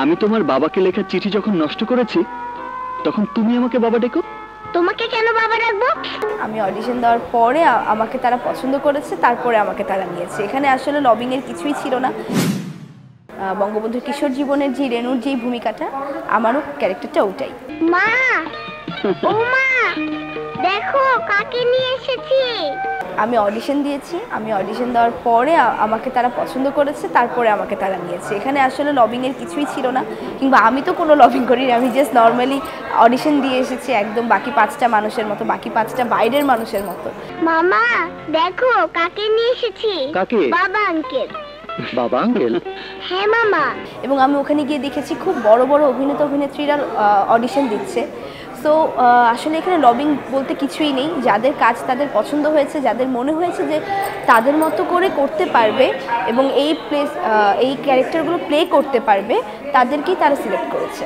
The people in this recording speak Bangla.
আমি তোমার বাবাকে লেখা চিঠি যখন নষ্ট করেছি তখন তুমি আমাকে বাবা ডেকো। তোমাকে কেন বাবা রাখব আমি অডিশন দেওয়ার পরে আমাকে তারা পছন্দ করেছে তারপরে আমাকে তারা নিয়েছে। এখানে আসলে লবিংয়ের কিছুই ছিল না। বঙ্গবন্ধু কিশোর জীবনের যে রেণুর যেই ভূমিকাটা আমারও ক্যারেক্টারটা ওটাই। মা! ও মা! দেখো কাকে নিয়ে এসেছি? আমি অডিশন দিয়েছি। আমি অডিশন দেওয়ার পরে আমাকে তারা পছন্দ করেছে তারপরে আমাকে তারা নিয়েছে। এখানে আসলে লবিংয়ের কিছুই ছিল না কিংবা আমি তো কোনো লবিং করিনি আমি জাস্ট নর্মালি অডিশন দিয়ে এসেছি একদম বাকি পাঁচটা মানুষের মতো বাকি পাঁচটা বাইরের মানুষের মতো। মামা দেখো কাকে নিয়ে এসেছি? কাকে? বাবা আঙ্কেল বাবা আঙ্কেল হ্যাঁ মামা। এবং আমি ওখানে গিয়ে দেখেছি খুব বড় বড় অভিনেতা অভিনেত্রীরা অডিশন দিচ্ছে। সো আসলে এখানে লবিং বলতে কিছুই নেই। যাদের কাজ তাদের পছন্দ হয়েছে, যাদের মনে হয়েছে যে তাদের মতো করে করতে পারবে এবং এই প্লেস এই ক্যারেক্টারগুলো প্লে করতে পারবে, তাদেরকেই তারা সিলেক্ট করেছে।